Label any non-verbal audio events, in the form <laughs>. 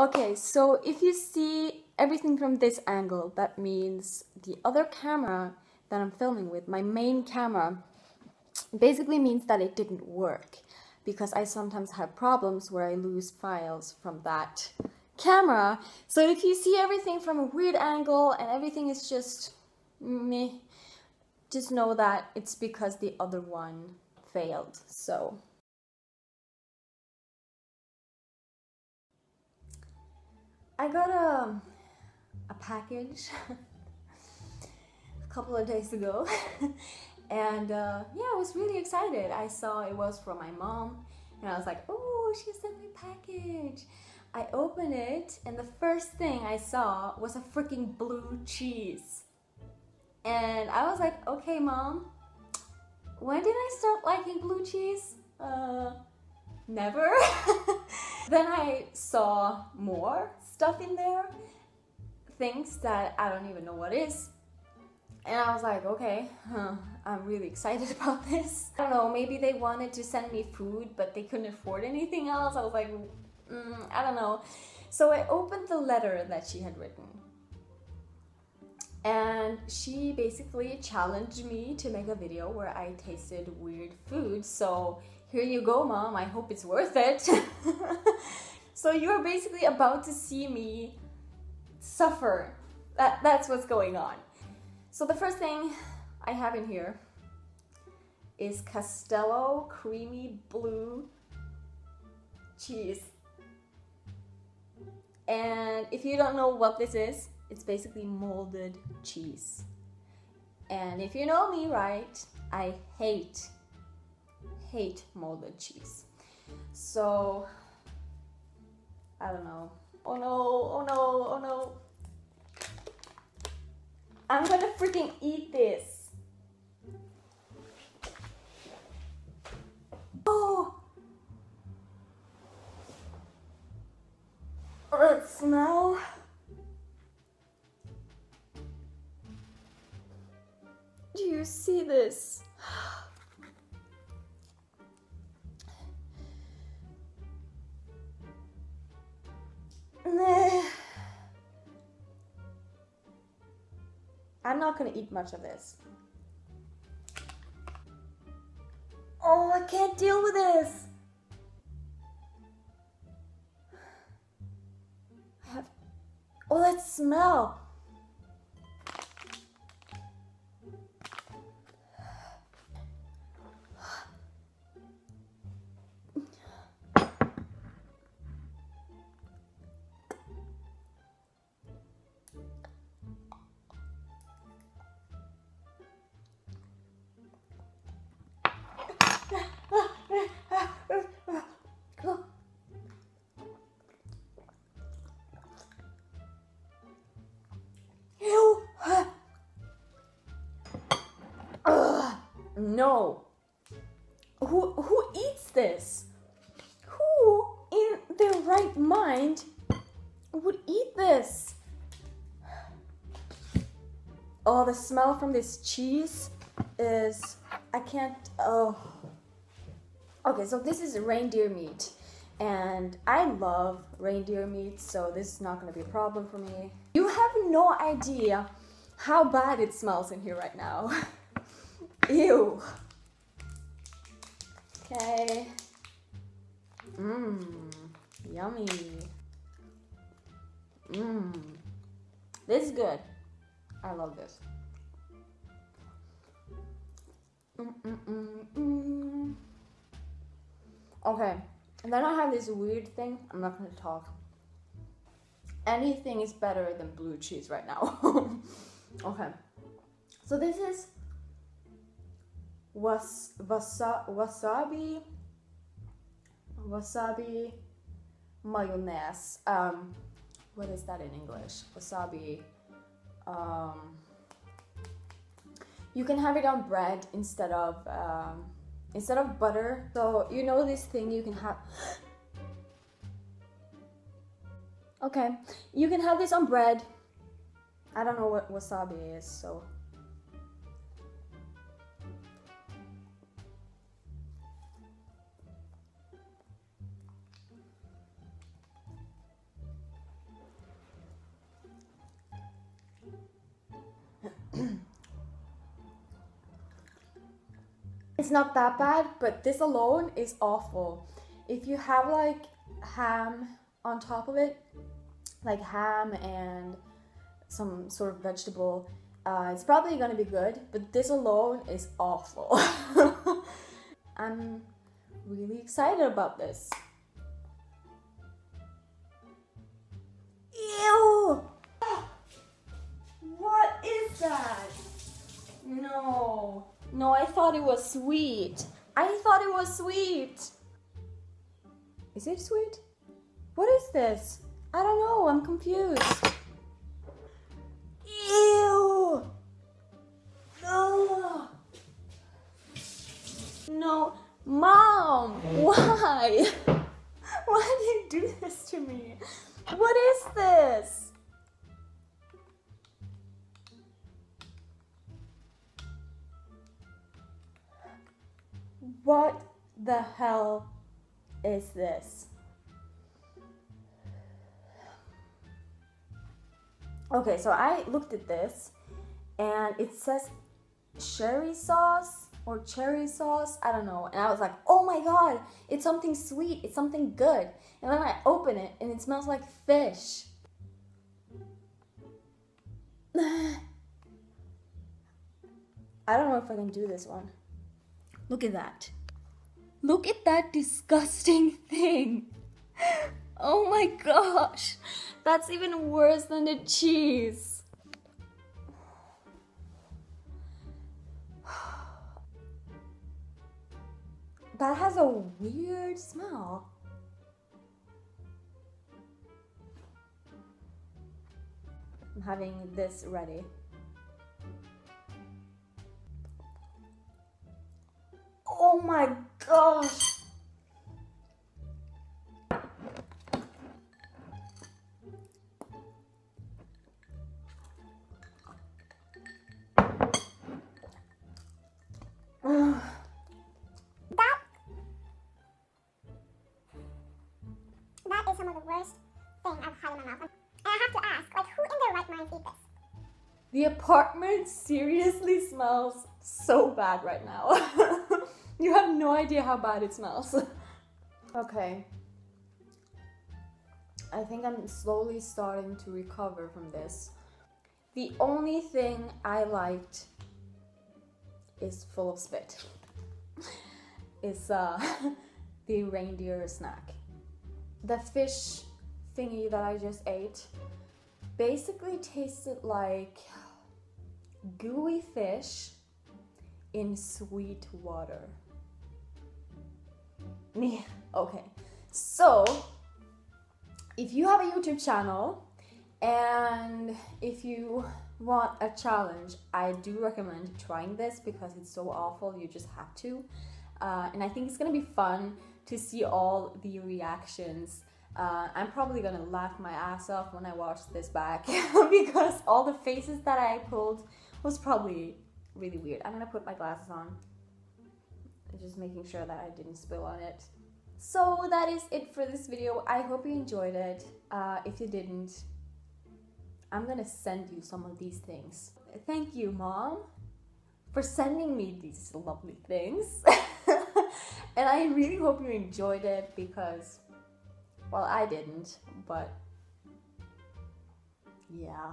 Okay, so if you see everything from this angle, that means the other camera that I'm filming with, my main camera, basically means that it didn't work because I sometimes have problems where I lose files from that camera. So if you see everything from a weird angle and everything is just me, just know that it's because the other one failed. So I got a a package <laughs> a couple of days ago. <laughs> And uh, yeah I was really excited. I saw it was from my mom and I was like oh she sent me a package. I opened it and the first thing I saw was a freaking blue cheese. And I was like okay mom when did I start liking blue cheese? Uh never. <laughs> Then I saw more stuff in there things that I don't even know what is. And I was like, okay, huh, I'm really excited <laughs> about this. I don't know, maybe they wanted to send me food, but they couldn't afford anything else. I was like, mm, I don't know. So I opened the letter that she had written. And she basically challenged me to make a video where I tasted weird food. So here you go, mom. I hope it's worth it. <laughs> so you're basically about to see me suffer. That, that's what's going on. So the first thing I have in here is Castello Creamy Blue Cheese. And if you don't know what this is, it's basically molded cheese. And if you know me right, I hate, hate molded cheese. So, I don't know. Oh no, oh no, oh no. I'm gonna freaking eat this. Oh! That smell. Do you see this? <sighs> I'm not gonna eat much of this. Oh, I can't deal with this. <sighs> I have, oh, that smell. No. Who, who eats this? Who in their right mind would eat this? Oh, the smell from this cheese is. I can't. Oh. Okay, so this is reindeer meat. And I love reindeer meat, so this is not gonna be a problem for me. You have no idea how bad it smells in here right now. <laughs> Ew. Okay. Mmm. Yummy. Mmm. This is good. I love this. Mm -mm -mm okay. And then I have this weird thing. I'm not going to talk. Anything is better than blue cheese right now. <laughs> okay. So this is was wasa, wasabi wasabi mayonnaise. Um what is that in english? Wasabi um you can have it on bread instead of um, instead of butter. So you know this thing you can have <gasps> okay you can have this on bread. I don't know what wasabi is so It's not that bad, but this alone is awful. If you have like ham on top of it, like ham and some sort of vegetable, uh, it's probably gonna be good, but this alone is awful. <laughs> I'm really excited about this. Ew! What is that? No. No, I thought it was sweet. I thought it was sweet. Is it sweet? What is this? I don't know. I'm confused. Ew! No! No. Mom! <laughs> Why? Why did you do this to me? What is this? What the hell is this? Okay, so I looked at this and it says sherry sauce or cherry sauce, I don't know. And I was like, oh my god, it's something sweet, it's something good. And then I open it and it smells like fish. <sighs> I don't know if I can do this one. Look at that. Look at that disgusting thing. Oh my gosh. That's even worse than the cheese. That has a weird smell. I'm having this ready. Oh my gosh. That is some of the worst thing I've had in my mouth. And I have to ask, like, who in their right mind eat this? The apartment seriously smells so bad right now. <laughs> <laughs> you have no idea how bad it smells. <laughs> okay. I think I'm slowly starting to recover from this. The only thing I liked is full of spit. <laughs> is uh, the reindeer snack. The fish thingy that I just ate basically tasted like gooey fish in sweet water. Yeah, okay. So, if you have a YouTube channel and if you want a challenge, I do recommend trying this because it's so awful, you just have to. Uh, and I think it's gonna be fun to see all the reactions. Uh, I'm probably gonna laugh my ass off when I watch this back <laughs> because all the faces that I pulled was probably really weird. I'm gonna put my glasses on, just making sure that I didn't spill on it. So that is it for this video. I hope you enjoyed it. Uh, if you didn't, I'm gonna send you some of these things. Thank you, mom, for sending me these lovely things. <laughs> and I really hope you enjoyed it because, well, I didn't, but yeah.